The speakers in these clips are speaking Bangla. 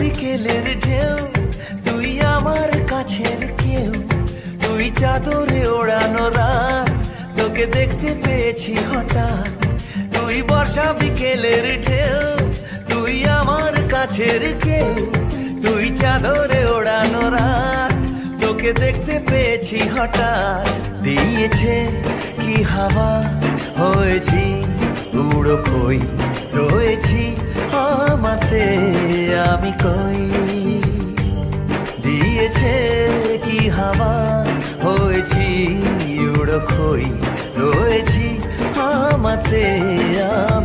বিকেলের ঢেউ, তুই আমার কাছের কেউ। তুই চাদরে ওড়ানো রাত, তোকে দেখতে পেয়েছি হঠাৎ। তুই বর্ষা বিকেলের ঢেউ, তুই আমার কাছের কেউ। তুই চাদরে ওড়ানো রাত, তোকে দেখতে পেয়েছি হঠাৎ। দিয়েছে কি হাওয়া? হয়েছি উড়ো কই রয়েছি আমাতে আমি কই? দিয়েছে কি হাওয়া? হয়েছি উড়ো খই রয়েছি আমাতে আমি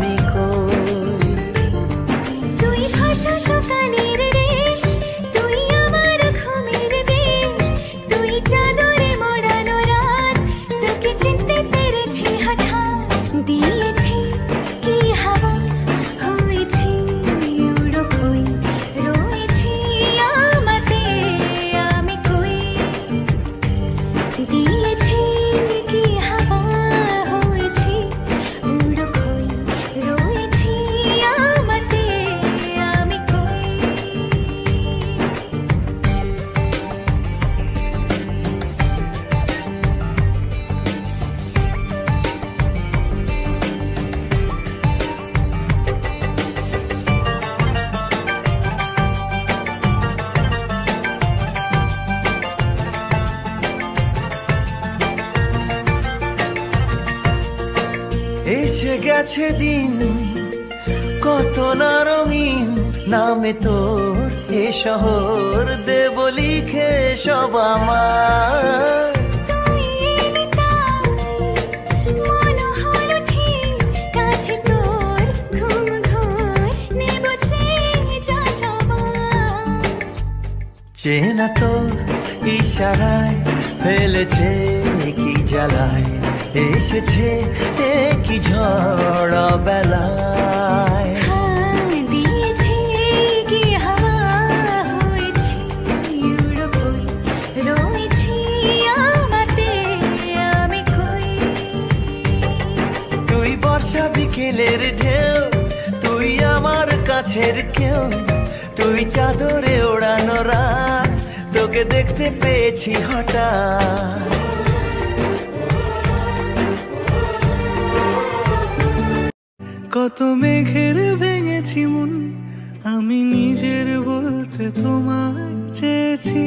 গেছে দিন কত না রঙিন নামে তোর এ শহর দেব লিখে সব আমার। চেনা তোর ইশারায় ফেলেছে কি জ্বালায়। এসেছে কি ঝড় বেলায়। তুই বর্ষা বিকেলের ঢেউ তুই আমার কাছের কেউ তুই চাদরে ওড়ানো রাত তোকে দেখতে পেয়েছি হঠাৎ। কত মেঘের ভেঙেছি মন, আমি নিজের বলতে তোমায় চেয়েছি।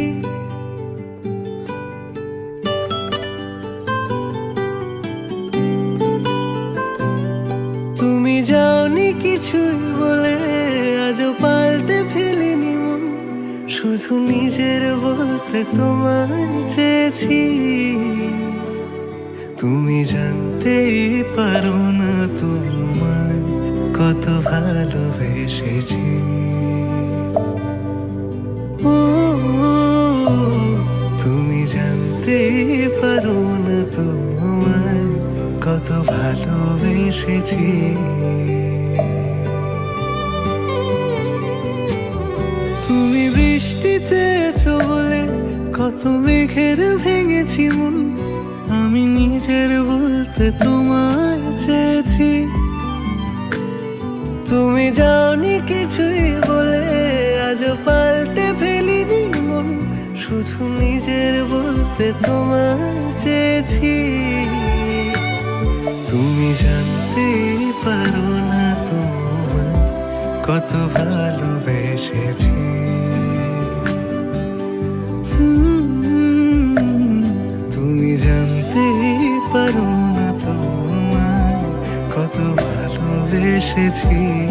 তুমি যাওনি কিছুই বলে, আজও পাল্টে ফেলিনি মন, শুধু নিজের বলতে তোমায় চেয়েছি। তুমি জানতেই পারো না তোমায় কত ভালোবেসেছি। তুমি জানতে পারো না তোমায় কত ভালোবেসেছি। তুমি বৃষ্টি চেয়েছো বলে কত মেঘের ভেঙেছি মন, আমি নিজের বলতে তোমায় চেয়েছি। তুমি যাওনি কিছুই বলে আজ পাল্টে ফেলিনি মন। শুধু নিজের বলতে তোমার চেয়েছি। তুমি জানতে পারো না তোমার কত ভালোবেসেছি। ভালোবেসেছি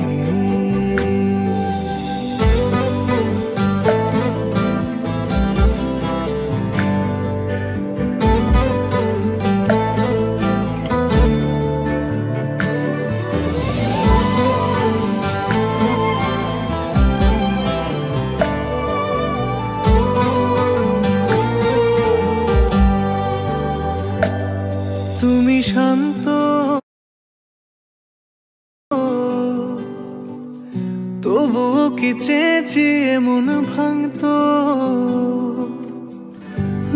তবুও কি চেয়েছি মন ভাঙত?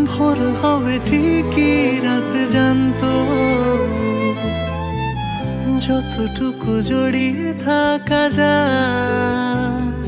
ভোর হবে ঠিকই রাত জানত। যতটুকু জড়িয়ে থাকা যায়